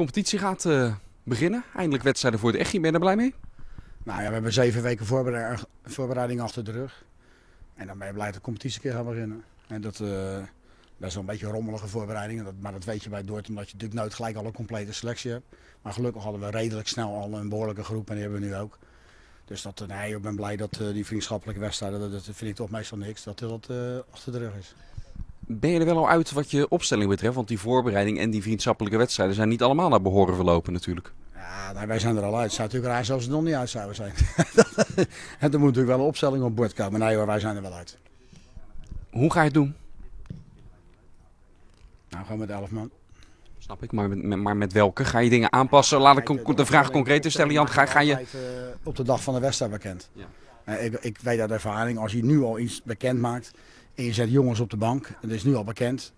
competitie gaat uh, beginnen. Eindelijk wedstrijden voor de Echi. Ben je er blij mee? Nou ja, we hebben zeven weken voorbereiding, achter de rug. En dan ben je blij dat de competitie keer gaat beginnen. En dat, uh, dat wel een beetje rommelige voorbereiding. Maar dat weet je bij Dordt omdat je natuurlijk nooit gelijk al een complete selectie hebt. Maar gelukkig hadden we redelijk snel al een behoorlijke groep en die hebben we nu ook. Dus dat, nee, ik ben blij dat die vriendschappelijke wedstrijden, dat, dat, vind ik toch meestal niks, dat dat achter de rug is. Ben je er wel al uit wat je opstelling betreft? Want die voorbereiding en die vriendschappelijke wedstrijden zijn niet allemaal naar behoren verlopen natuurlijk. Ja, nou, wij zijn er al uit. Het zou natuurlijk raar als ze er nog niet uit zouden zijn. en er moet natuurlijk wel een opstelling op bord komen. Nee hoor, wij zijn er wel uit. Hoe ga je het doen? Nou, gewoon met 11 man. Snap ik, maar met, maar met welke? Ga je dingen aanpassen? Laat ik de vraag concreet stellen, Jan. Ga, ga je... Eh, op de dag van de wedstrijd bekend. Ja. Ik, ik weet uit ervaring, als je nu al iets bekend maakt en je zet jongens op de bank, dat is nu al bekend,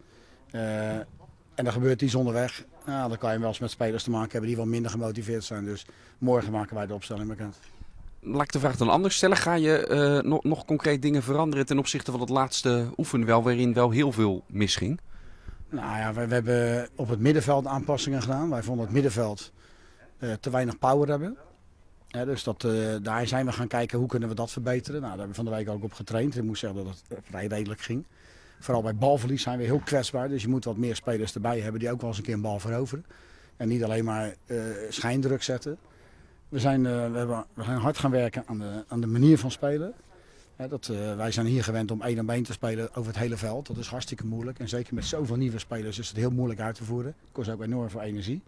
uh, en er gebeurt iets onderweg, nou, dan kan je wel eens met spelers te maken hebben die wel minder gemotiveerd zijn. Dus morgen maken wij de opstelling bekend. Laat ik de vraag dan anders stellen. Ga je uh, nog, nog concreet dingen veranderen ten opzichte van het laatste oefenwel waarin wel heel veel misging? Nou ja, we, we, hebben op het middenveld aanpassingen gedaan. Wij vonden het middenveld uh, te weinig power hebben. Dus dat, uh, daar zijn we gaan kijken hoe kunnen we dat verbeteren. Nou, daar hebben we van de week ook op getraind. Ik moet zeggen dat het vrij redelijk ging. Vooral bij balverlies zijn we heel kwetsbaar. Dus je moet wat meer spelers erbij hebben die ook wel eens een keer een bal veroveren. En niet alleen maar uh, schijndruk zetten. We zijn, we, hebben, we zijn hard gaan werken aan de, aan de manier van spelen. Dat, wij zijn hier gewend om één op één te spelen over het hele veld. Dat is hartstikke moeilijk. En zeker met zoveel nieuwe spelers is het heel moeilijk uit te voeren. Het kost ook enorm veel energie.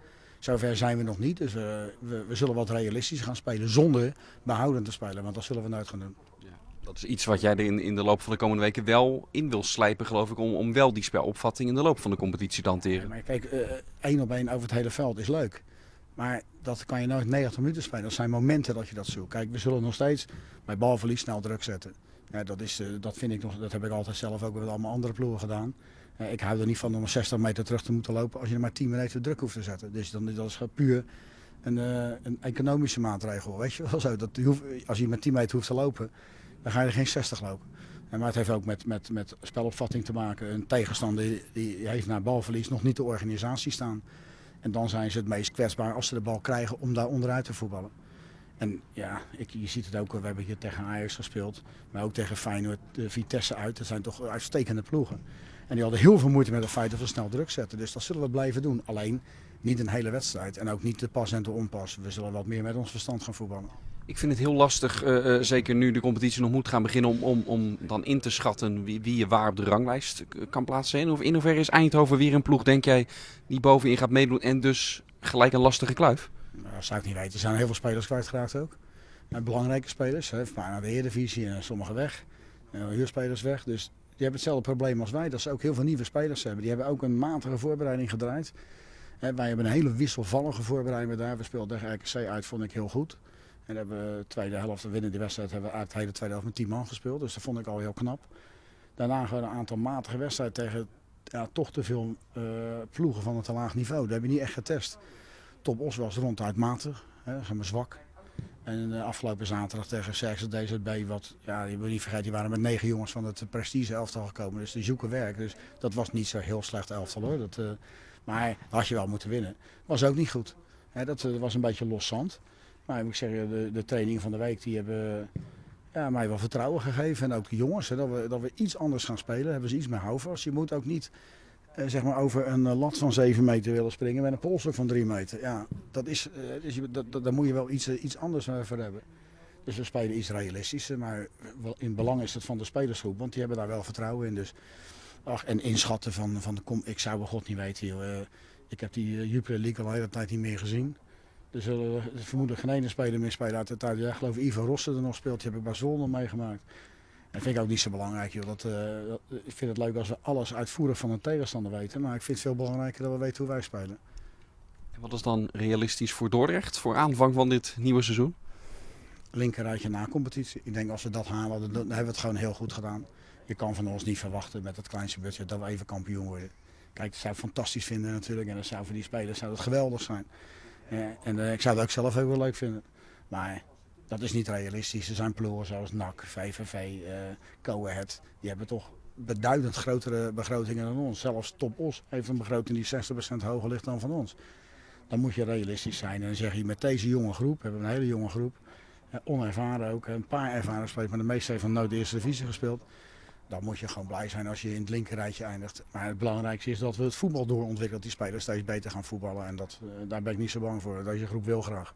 Zover zijn we nog niet. Dus we, we, we zullen wat realistisch gaan spelen zonder behoudend te spelen. Want dat zullen we nooit gaan doen. Ja, dat is iets wat jij er in, in de loop van de komende weken wel in wil slijpen, geloof ik. Om, om wel die spelopvatting in de loop van de competitie te hanteren. Ja, maar kijk, uh, één op één over het hele veld is leuk. Maar dat kan je nooit 90 minuten spelen. Dat zijn momenten dat je dat zoekt. Kijk, we zullen nog steeds bij balverlies snel druk zetten. Ja, dat, is, dat vind ik nog, dat heb ik altijd zelf ook met allemaal andere ploegen gedaan. Ik hou er niet van om 60 meter terug te moeten lopen als je er maar 10 minuten druk hoeft te zetten. Dus dan, dat is puur een, een economische maatregel. Weet je zo? Dat, als je met 10 meter hoeft te lopen, dan ga je er geen 60 lopen. En maar het heeft ook met, met, met spelopvatting te maken. Een tegenstander die heeft naar balverlies nog niet de organisatie staan. En dan zijn ze het meest kwetsbaar als ze de bal krijgen om daar onderuit te voetballen. En ja, ik, je ziet het ook, we hebben hier tegen Ajax gespeeld, maar ook tegen Feyenoord, de Vitesse uit. Dat zijn toch uitstekende ploegen. En die hadden heel veel moeite met het feit dat we snel druk zetten. Dus dat zullen we blijven doen. Alleen niet een hele wedstrijd en ook niet de pas en de onpas. We zullen wat meer met ons verstand gaan voetballen. Ik vind het heel lastig, uh, uh, zeker nu de competitie nog moet gaan beginnen, om, om, om dan in te schatten wie, wie je waar op de ranglijst kan plaatsen. Of in hoeverre is Eindhoven weer een ploeg, denk jij, die bovenin gaat meedoen en dus gelijk een lastige kluif? Nou, dat zou ik niet weten. Er zijn heel veel spelers kwijtgeraakt ook. belangrijke spelers, hè, naar de Eredivisie en sommigen weg. huurspelers weg. Dus die hebben hetzelfde probleem als wij. Dat ze ook heel veel nieuwe spelers hebben. Die hebben ook een matige voorbereiding gedraaid. wij hebben een hele wisselvallige voorbereiding daar. We speelden tegen RKC uit, vond ik heel goed. En hebben de tweede helft, de winnende wedstrijd, hebben we de hele tweede helft met 10 man gespeeld. Dus dat vond ik al heel knap. Daarna gewoon een aantal matige wedstrijden tegen ja, toch te veel uh, ploegen van een te laag niveau. Dat hebben we niet echt getest. Top Os was ronduit matig, hè, maar zwak. En de afgelopen zaterdag tegen Cercle DZB, wat, ja, je moet niet vergeten, die waren met negen jongens van het prestige elftal gekomen. Dus die zoeken werk. Dus dat was niet zo heel slecht elftal hoor. Dat, uh, maar had je wel moeten winnen. Was ook niet goed. Hè, dat was een beetje los zand. Maar ik moet zeggen, de, de training van de week die hebben ja, mij wel vertrouwen gegeven. En ook de jongens, hè, dat, we, dat we iets anders gaan spelen. Hebben ze iets meer houvast. Je moet ook niet eh, zeg maar over een uh, lat van 7 meter willen springen met een polstok van 3 meter. Ja, dat is, uh, dus dat, dat, daar moet je wel iets, iets anders voor hebben. Dus we spelen iets realistischer, maar in belang is het van de spelersgroep, want die hebben daar wel vertrouwen in. Dus, ach, en inschatten van, van de kom, ik zou wel god niet weten. Ik heb die Jupiler League al de hele tijd niet meer gezien. Er zullen vermoedelijk geen ene speler meer spelen uit de ik geloof Ivo Rossen er nog speelt, die heb ik bij nog meegemaakt. Dat vind ik ook niet zo belangrijk. Joh. Dat, uh, dat, ik vind het leuk als we alles uitvoerig van een tegenstander weten. Maar ik vind het veel belangrijker dat we weten hoe wij spelen. En wat is dan realistisch voor Dordrecht voor aanvang van dit nieuwe seizoen? Linkerrijtje na competitie. Ik denk als we dat halen, dan, hebben we het gewoon heel goed gedaan. Je kan van ons niet verwachten met het kleinste budget dat we even kampioen worden. Kijk, dat zou ik fantastisch vinden natuurlijk. En dat zou voor die spelers zou dat geweldig zijn. Ja, en ik zou het ook zelf wel leuk vinden. Maar dat is niet realistisch. Er zijn ploegen zoals NAC, VVV, uh, Coahead. Die hebben toch beduidend grotere begrotingen dan ons. Zelfs Top Os heeft een begroting die 60% hoger ligt dan van ons. dan moet je realistisch zijn. En dan zeg je met deze jonge groep, we hebben een hele jonge groep, eh, onervaren ook, een paar ervaren spelers, maar de meeste heeft van nooit de eerste divisie gespeeld. Dan moet je gewoon blij zijn als je in het linkerrijtje eindigt. Maar het belangrijkste is dat we het voetbal doorontwikkelen. Dat die spelers steeds beter gaan voetballen. En dat, eh, daar ben ik niet zo bang voor. Deze groep wil graag.